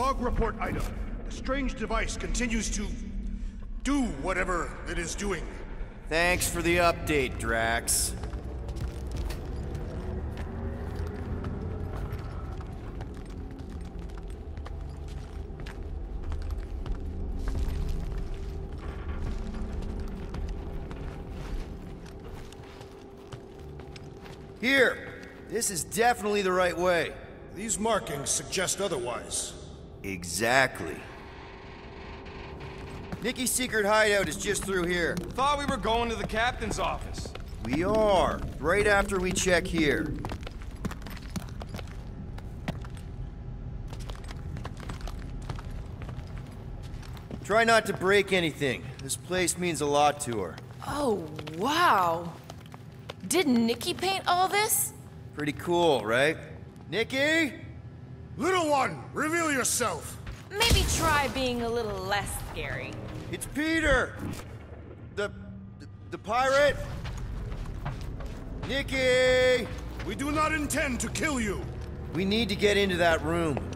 Log report item. The strange device continues to do whatever it is doing. Thanks for the update, Drax. Here! This is definitely the right way. These markings suggest otherwise. Exactly. Nikki's secret hideout is just through here. Thought we were going to the captain's office. We are, right after we check here. Try not to break anything. This place means a lot to her. Oh, wow. Did Nikki paint all this? Pretty cool, right? Nikki? Little one, reveal yourself! Maybe try being a little less scary. It's Peter! The... the, the pirate? Nikki! We do not intend to kill you! We need to get into that room.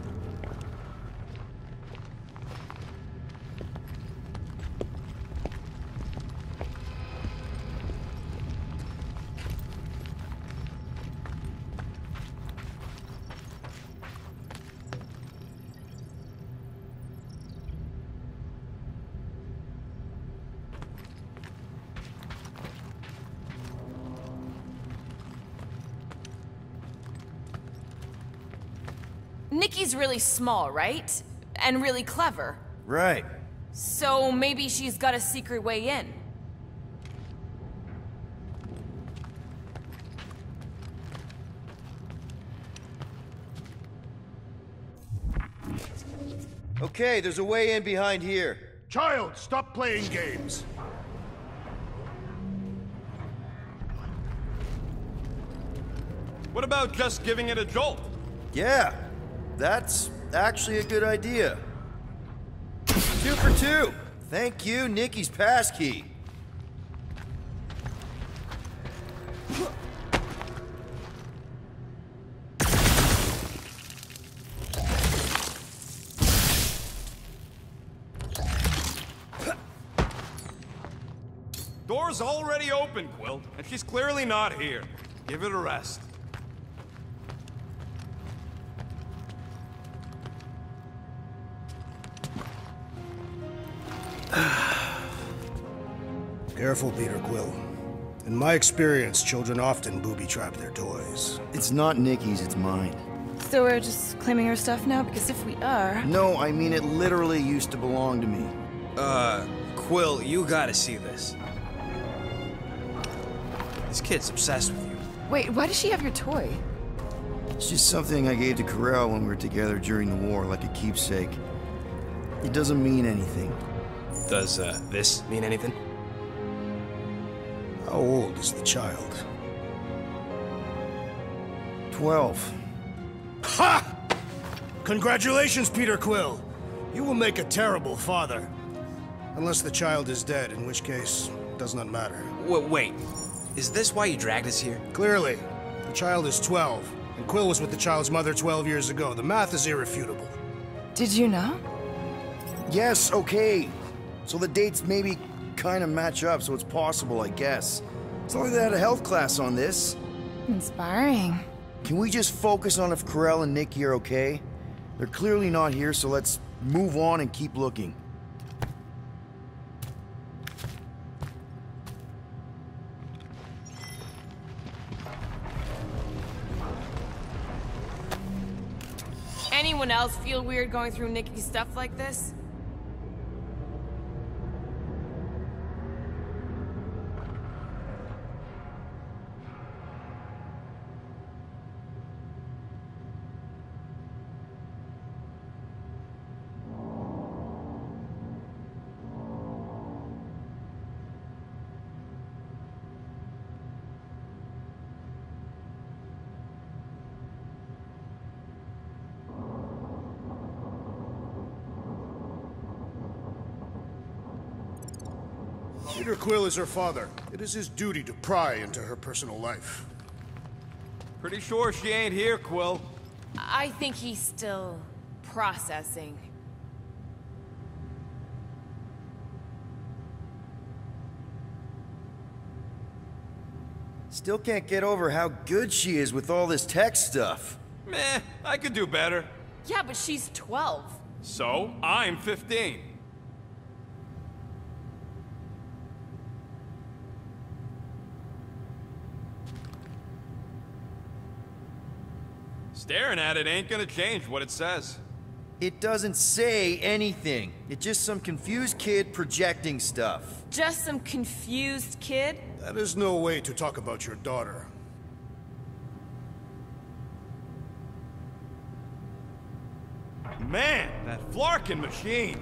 Really small, right? And really clever. Right. So maybe she's got a secret way in. Okay, there's a way in behind here. Child, stop playing games! What about just giving it a jolt? Yeah, that's actually a good idea. Two for two. Thank you, Nikki's passkey. Door's already open, Quill, and she's clearly not here. Give it a rest. Careful, Peter Quill. In my experience, children often booby-trap their toys. It's not Nikki's, it's mine. So we're just claiming her stuff now? Because if we are... No, I mean it literally used to belong to me. Uh, Quill, you gotta see this. This kid's obsessed with you. Wait, why does she have your toy? It's just something I gave to Ko-Rel when we were together during the war, like a keepsake. It doesn't mean anything. Does, uh, this mean anything? How old is the child? Twelve. Ha! Congratulations, Peter Quill! You will make a terrible father. Unless the child is dead, in which case, it does not matter. W wait, is this why you dragged us here? Clearly, the child is 12, and Quill was with the child's mother 12 years ago. The math is irrefutable. Did you know? Yes, okay. So the dates maybe kind of match up, so it's possible, I guess. It's not like they had a health class on this. Inspiring. Can we just focus on if Ko-Rel and Nikki are okay? They're clearly not here, so let's move on and keep looking. Anyone else feel weird going through Nikki's stuff like this? Quill is her father. It is his duty to pry into her personal life. Pretty sure she ain't here, Quill. I think he's still Processing. Still can't get over how good she is with all this tech stuff. Meh, I could do better. Yeah, but she's 12. So, I'm 15. Staring at it ain't gonna change what it says. It doesn't say anything. It's just some confused kid projecting stuff. Just some confused kid? That is no way to talk about your daughter. Man, that Flarkin machine!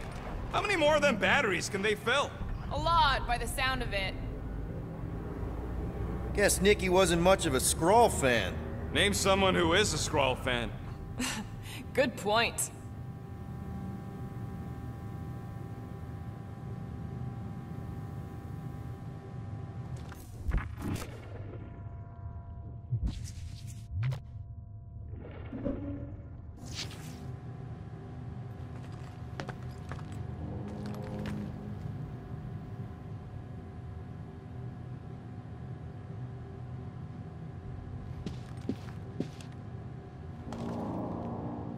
How many more of them batteries can they fill? A lot, by the sound of it. Guess Nikki wasn't much of a Skrull fan. Name someone who is a Skrull fan. Good point.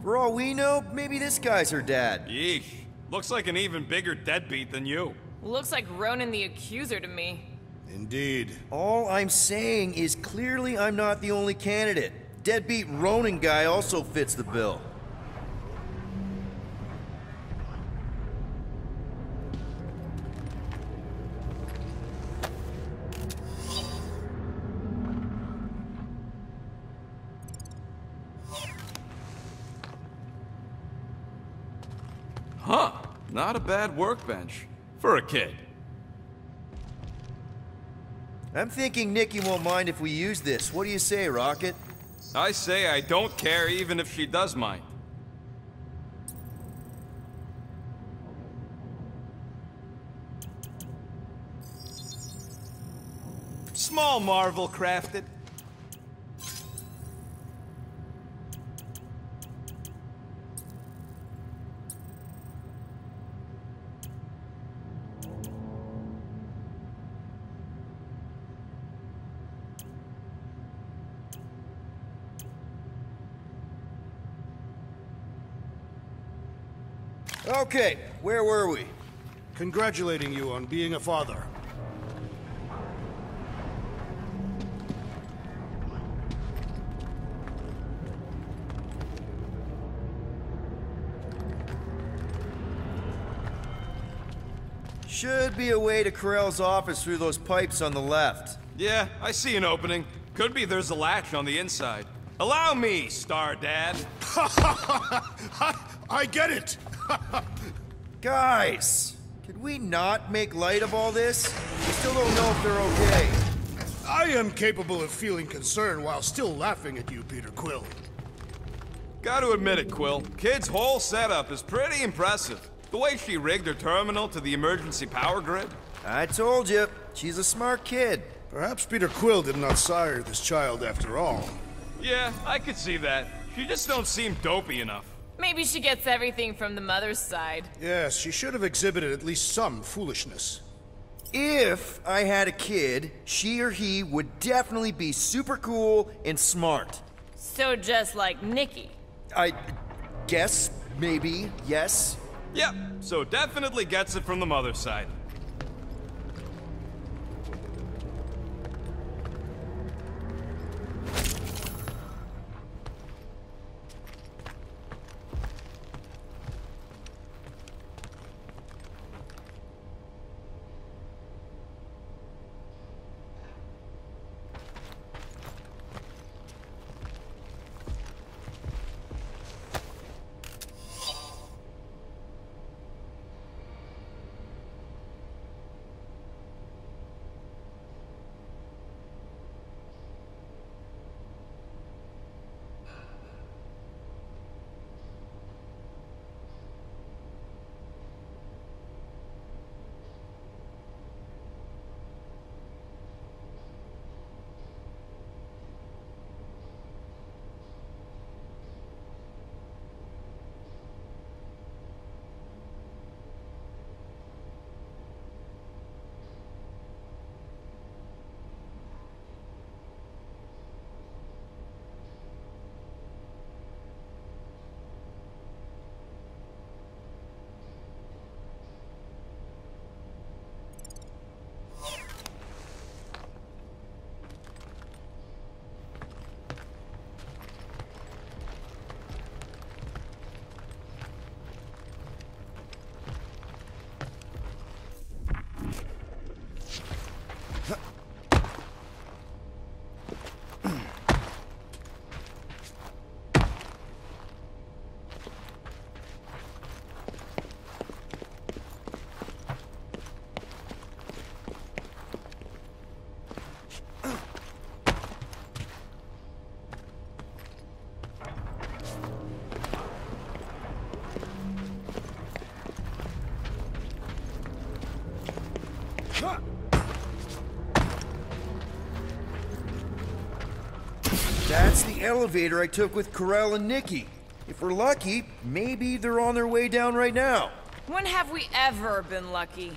For all we know, maybe this guy's her dad. Yeesh. Looks like an even bigger deadbeat than you. Looks like Ronan the Accuser to me. Indeed. All I'm saying is clearly I'm not the only candidate. Deadbeat Ronan guy also fits the bill. Bad workbench. For a kid. I'm thinking Nikki won't mind if we use this. What do you say, Rocket? I say I don't care even if she does mind. Small marvel crafted. Okay, where were we? Congratulating you on being a father. Should be a way to Ko-Rel's office through those pipes on the left. Yeah, I see an opening. Could be there's a latch on the inside. Allow me, Star Dad. I get it! Guys, could we not make light of all this? We still don't know if they're okay. I am capable of feeling concern while still laughing at you, Peter Quill. Gotta admit it, Quill. Kid's whole setup is pretty impressive. The way she rigged her terminal to the emergency power grid. I told you, she's a smart kid. Perhaps Peter Quill did not sire this child after all. Yeah, I could see that. She just don't seem dopey enough. Maybe she gets everything from the mother's side. Yes, she should have exhibited at least some foolishness. If I had a kid, she or he would definitely be super cool and smart. So just like Nikki. I guess, maybe, yes. Yep, so definitely gets it from the mother's side. Elevator I took with Ko-Rel and Nikki. If we're lucky, maybe they're on their way down right now. When have we ever been lucky?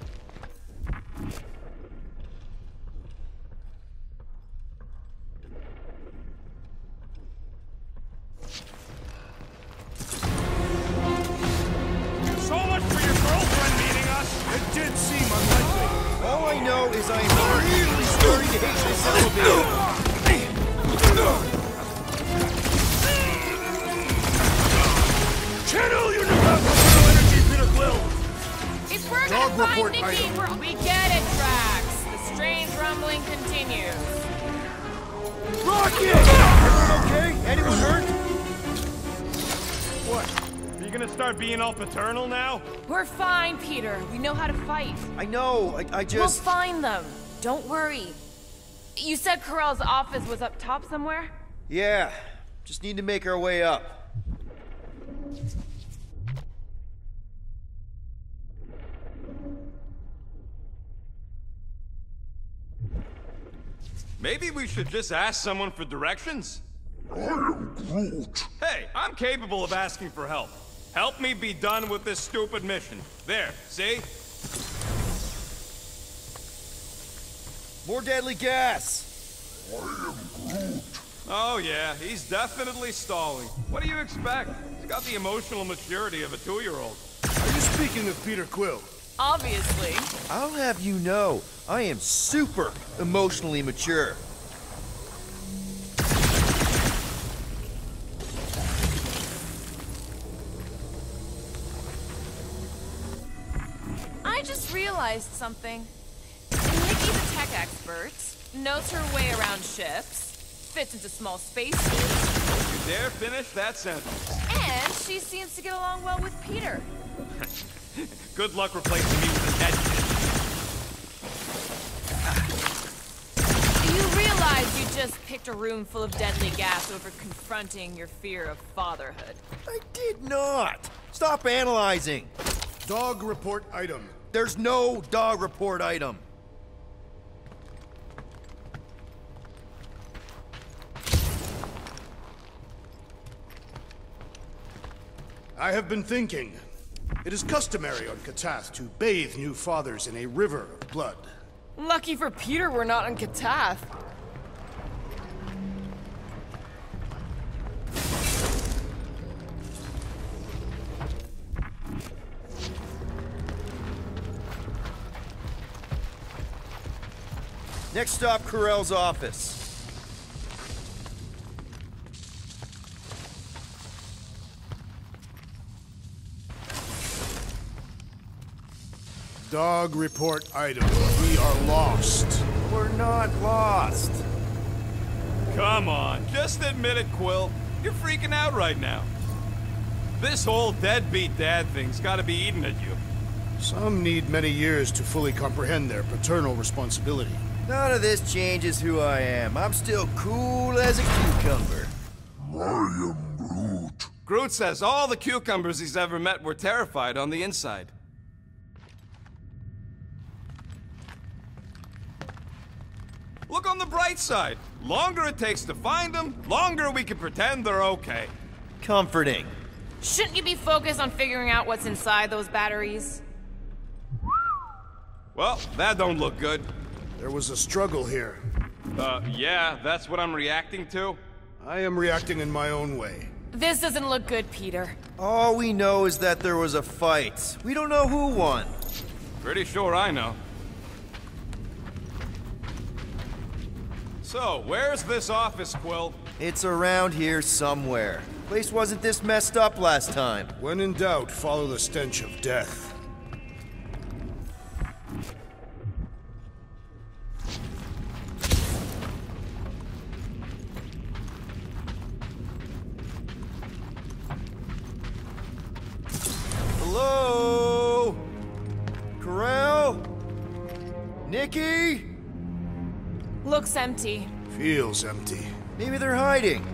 So much for your girlfriend meeting us! It did seem unlikely. All I know is I am really starting to hate this elevator. we're Dog gonna find report Nikki, item. we're... we get it, Drax. The strange rumbling continues. Rocket! Everyone okay? Anyone hurt? What? Are you gonna start being all paternal now? We're fine, Peter. We know how to fight. I know, I, I We'll just... find them. Don't worry. You said Ko-Rel's office was up top somewhere? Yeah, just need to make our way up. Maybe we should just ask someone for directions? I am Groot. Hey, I'm capable of asking for help. Help me be done with this stupid mission. There, see? More deadly gas! I am Groot. Oh yeah, he's definitely stalling. What do you expect? He's got the emotional maturity of a two-year-old. Are you speaking of Peter Quill? Obviously. I'll have you know, I am super emotionally mature. I just realized something. Nikki the tech expert knows her way around ships, fits into small spaces, You dare finish that sentence. and she seems to get along well with Peter. Good luck replacing me with a dead kid. You realize you just picked a room full of deadly gas over confronting your fear of fatherhood. I did not! Stop analyzing! Dog report item. There's no dog report item. I have been thinking. It is customary on Katath to bathe new fathers in a river of blood. Lucky for Peter we're not on Katath. Next stop, Ko-Rel's office. Dog report item. We are lost. We're not lost. Come on, just admit it, Quill. You're freaking out right now. This whole deadbeat dad thing's gotta be eating at you. Some need many years to fully comprehend their paternal responsibility. None of this changes who I am. I'm still cool as a cucumber. I am Groot. Groot says all the cucumbers he's ever met were terrified on the inside. Look on the bright side. Longer it takes to find them, longer we can pretend they're okay. Comforting. Shouldn't you be focused on figuring out what's inside those batteries? Well, that don't look good. There was a struggle here. Uh, yeah, that's what I'm reacting to. I am reacting in my own way. This doesn't look good, Peter. All we know is that there was a fight. We don't know who won. Pretty sure I know. So, where's this office, Quill? It's around here somewhere. Place wasn't this messed up last time. When in doubt, follow the stench of death. Hello? Ko-Rel? Nikki? Looks empty. Feels empty. Maybe they're hiding.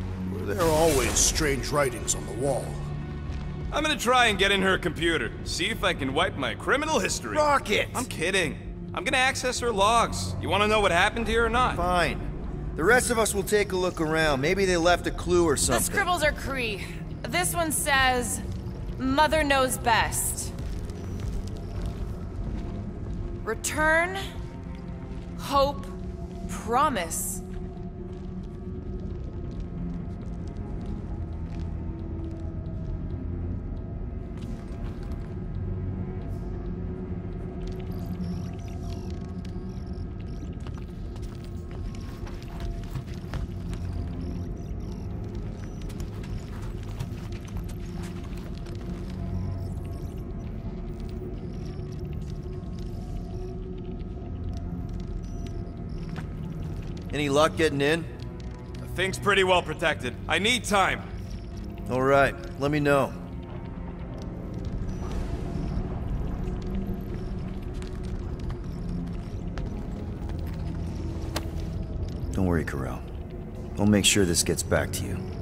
There are always strange writings on the wall. I'm gonna try and get in her computer, see if I can wipe my criminal history. Rocket! I'm kidding. I'm gonna access her logs. You wanna know what happened here or not? Fine. The rest of us will take a look around. Maybe they left a clue or something. The something. scribbles are Kree. This one says, Mother knows best. Return, hope, promise. Any luck getting in? The thing's pretty well protected. I need time. All right, let me know. Don't worry, Ko-Rel. We'll make sure this gets back to you.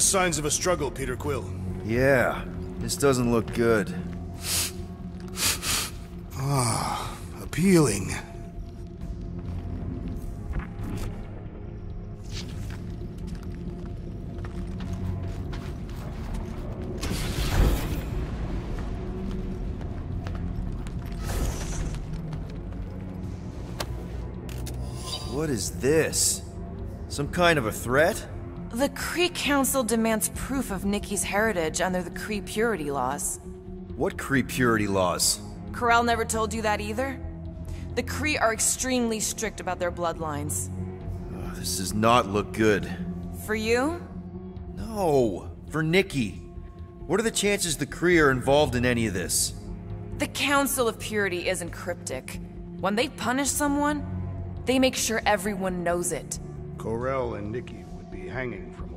Obvious signs of a struggle, Peter Quill. Yeah, this doesn't look good. Ah, Appealing. What is this? Some kind of a threat? The Kree Council demands proof of Nikki's heritage under the Kree purity laws. What Kree purity laws? Ko-Rel never told you that either? The Kree are extremely strict about their bloodlines. Oh, this does not look good. For you? No, for Nikki. What are the chances the Kree are involved in any of this? The Council of Purity isn't cryptic. When they punish someone, they make sure everyone knows it. Ko-Rel and Nikki would be hanging from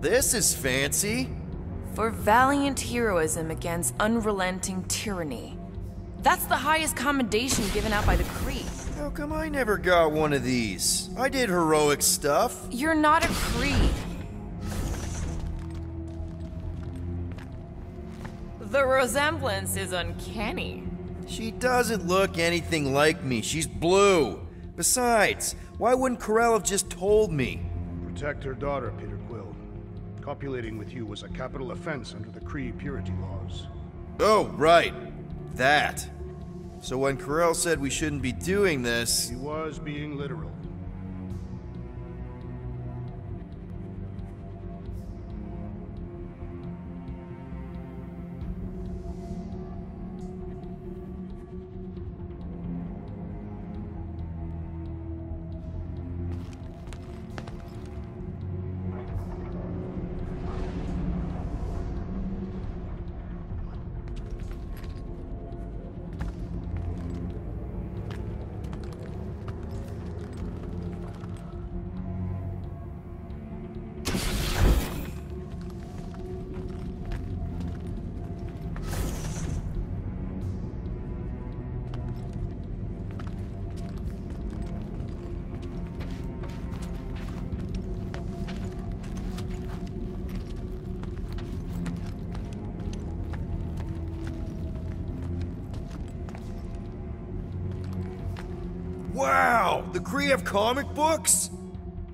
This is fancy. For valiant heroism against unrelenting tyranny. That's the highest commendation given out by the Kree. How come I never got one of these? I did heroic stuff. You're not a Kree. The resemblance is uncanny. She doesn't look anything like me. She's blue. Besides, Why wouldn't Ko-Rel have just told me? Protect her daughter, Peter Quill. Copulating with you was a capital offense under the Kree purity laws. Oh, right. That. So when Ko-Rel said we shouldn't be doing this, He was being literal. Wow, the Kree have comic books?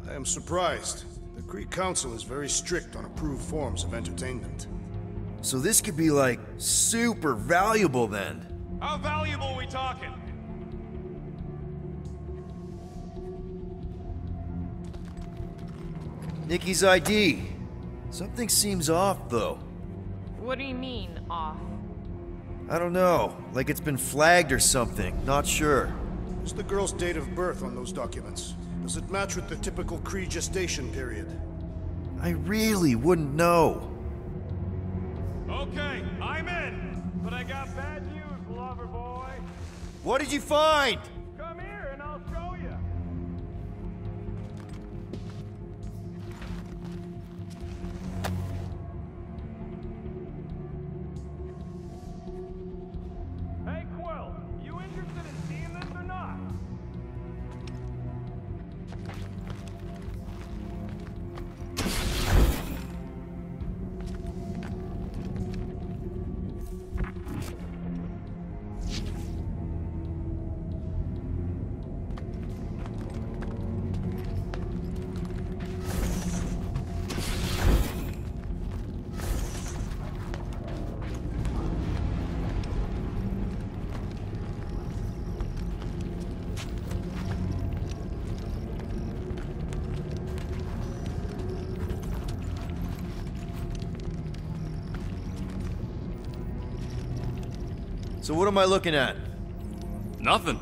I am surprised. The Kree Council is very strict on approved forms of entertainment. So this could be like super valuable then. How valuable are we talking? Nikki's ID. Something seems off though. What do you mean, off? I don't know, like it's been flagged or something, not sure. Is the girl's date of birth on those documents? Does it match with the typical Kree gestation period? I really wouldn't know. Okay, I'm in. But I got bad news, lover boy. What did you find? So what am I looking at? Nothing.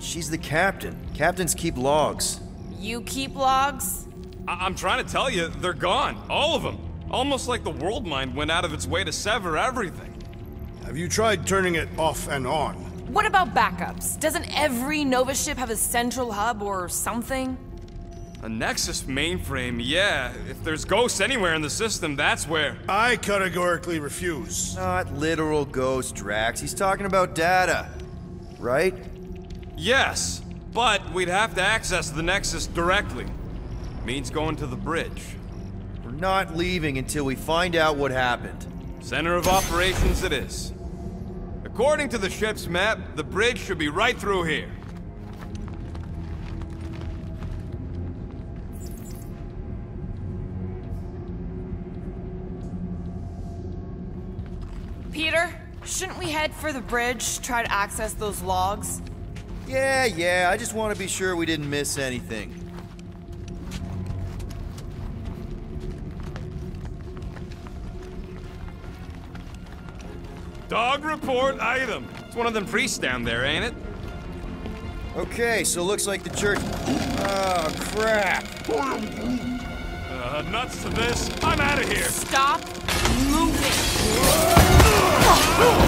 She's the captain. Captains keep logs. You keep logs? I- I'm trying to tell you, they're gone. All of them. Almost like the Worldmind went out of its way to sever everything. Have you tried turning it off and on? What about backups? Doesn't every Nova ship have a central hub or something? A Nexus mainframe, yeah. If there's ghosts anywhere in the system, that's where. I categorically refuse. Not literal ghost, Drax. He's talking about data. Right? Yes, but we'd have to access the Nexus directly. Means going to the bridge. We're not leaving until we find out what happened. Center of operations it is. According to the ship's map, the bridge should be right through here. Shouldn't we head for the bridge, try to access those logs? Yeah, yeah, I just want to be sure we didn't miss anything. Dog report item. It's one of them priests down there, ain't it? Okay, so looks like the church. Oh, crap. Uh, nuts to this. I'm out of here. Stop moving!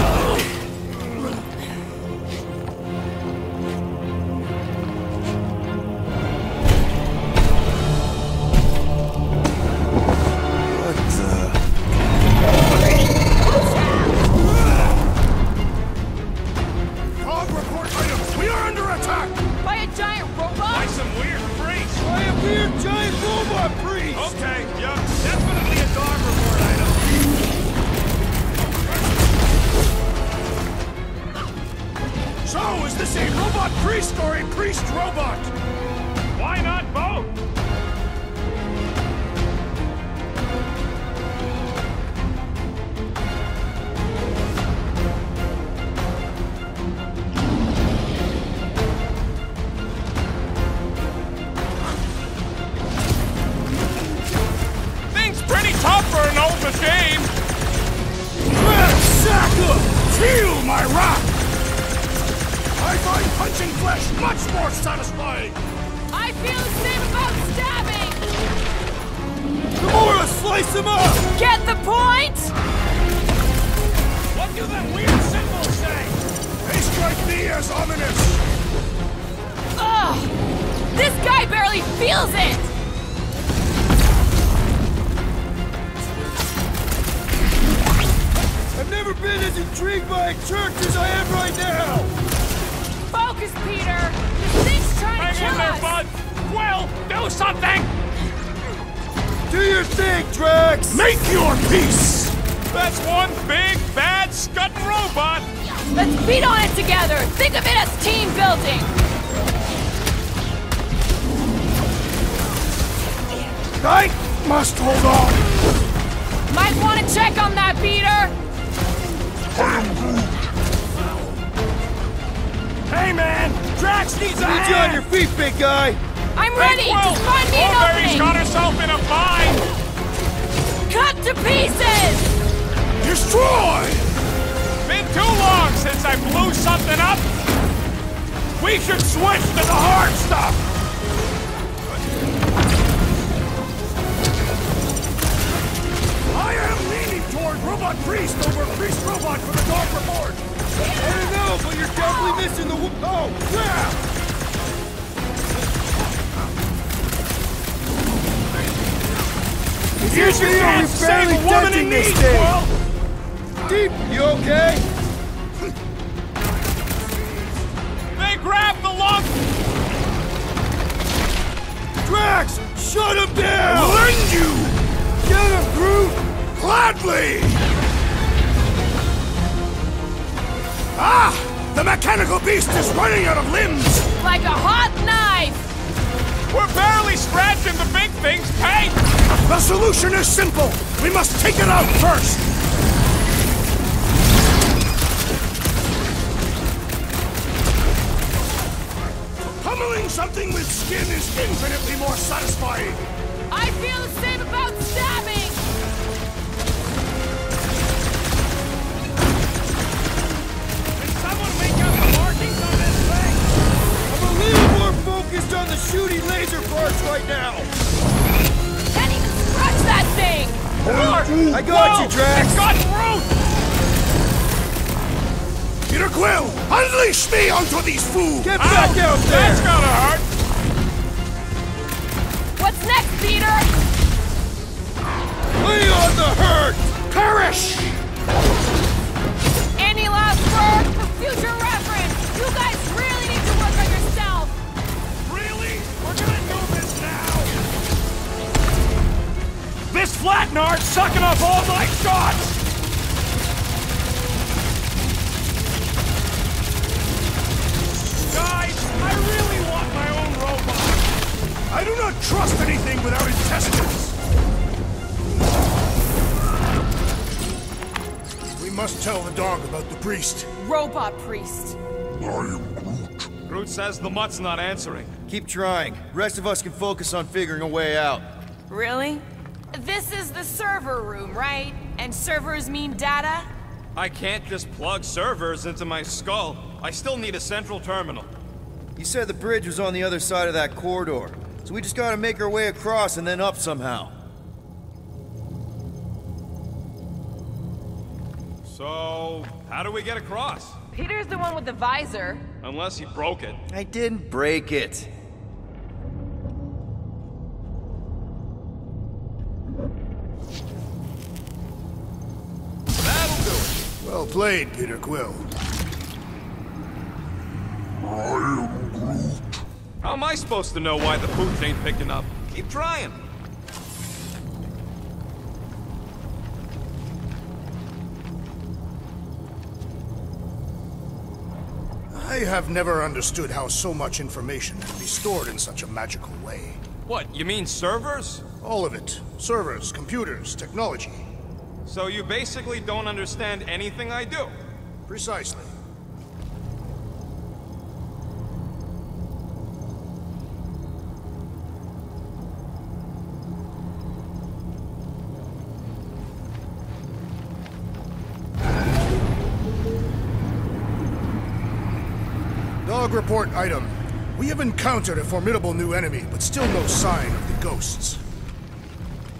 much more satisfying! I feel the same about stabbing! Gamora, slice him up! Get the point? What do them weird symbols say? They strike me as ominous! Ugh! This guy barely feels it! I've never been as intrigued by a church as I am right now! Focus, Peter! This thing's trying to Hang kill in there, us! bud. Quill, do something. Do your thing, Drax! Make your peace! That's one big, bad, scutting robot. Let's beat on it together! Think of it as team building! I must hold on! Might want to check on that, Peter! Hey man! Drax needs a Need you on your feet, big guy! I'm ready! Quill, Just find me an Mulberry's got herself in a bind. Cut to pieces! Destroy! Been too long since I blew something up. We should switch to the hard stuff! I am leaning toward Robot Priest over Priest Robot for the Dark Report! I don't know, but you're definitely missing the Oh! Here's your me, chance to save a woman in this need, thing. Deep, you okay? They grabbed the. Drax, shut him down! Lend you! Get him, Groot! Gladly! Ah! The mechanical beast is running out of limbs! Like a hot knife! We're barely scratching the big thing's paint. The solution is simple! We must take it out first! Pummeling something with skin is infinitely more satisfying! I feel the same about stabbing! Focused on the shooty laser parts right now! Can't even scratch that thing! I got you, Drax! It's got root. Peter Quill, unleash me onto these fools! Get back Ow, out That's there! gotta hurt. What's next, Peter? Lay on the hurt! Perish! Any last word for future This Flatnard's sucking up all my shots! Guys, I really want my own robot. I do not trust anything without intestines! We must tell the dog about the priest. Robot priest. I am Groot. Groot says the mutt's not answering. Keep trying. Rest of us can focus on figuring a way out. Really? This is the server room, right? And servers mean data? I can't just plug servers into my skull. I still need a central terminal. You said the bridge was on the other side of that corridor, so we just gotta make our way across and then up somehow. So, how do we get across? Peter's the one with the visor. Unless he broke it. I didn't break it. Well played, Peter Quill. I am Groot. How am I supposed to know why the pooch ain't picking up? Keep trying. I have never understood how so much information can be stored in such a magical way. What, you mean servers? All of it. Servers, computers, technology. So you basically don't understand anything I do? Precisely. Dog report item. We have encountered a formidable new enemy, but still no sign of the ghosts.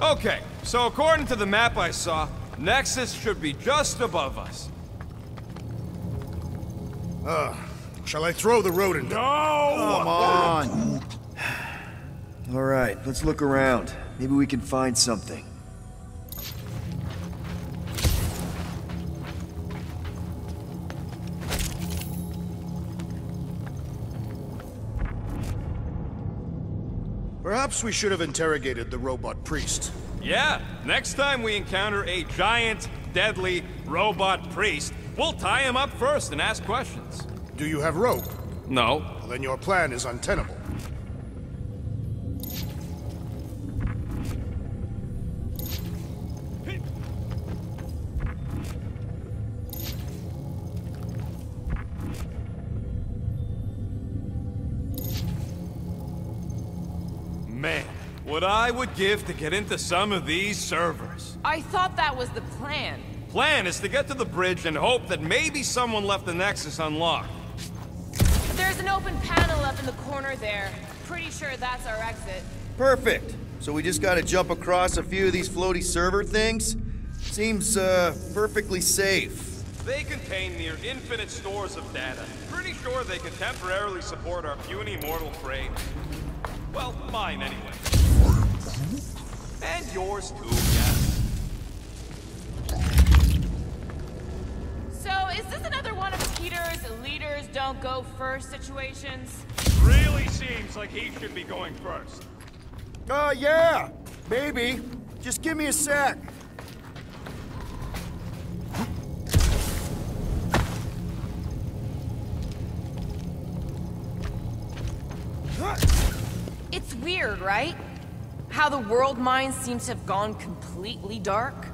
Okay, so according to the map I saw, Nexus should be just above us. Ah, shall I throw the rodent? No! Come on! All right, let's look around. Maybe we can find something. Perhaps we should have interrogated the robot priest. Yeah, next time we encounter a giant, deadly robot priest, we'll tie him up first and ask questions. Do you have rope? No. Well, then your plan is untenable. I would give to get into some of these servers. I thought that was the plan. Plan is to get to the bridge and hope that maybe someone left the Nexus unlocked. There's an open panel up in the corner there. Pretty sure that's our exit. Perfect. So we just gotta jump across a few of these floaty server things? Seems, uh, perfectly safe. They contain near infinite stores of data. Pretty sure they can temporarily support our puny mortal frame. Well, mine anyway. And yours too, yes. So, is this another one of Peter's leaders don't go first situations? Really seems like he should be going first. Uh, yeah. Maybe. Just give me a sec. It's weird, right? How the Worldmind seems to have gone completely dark.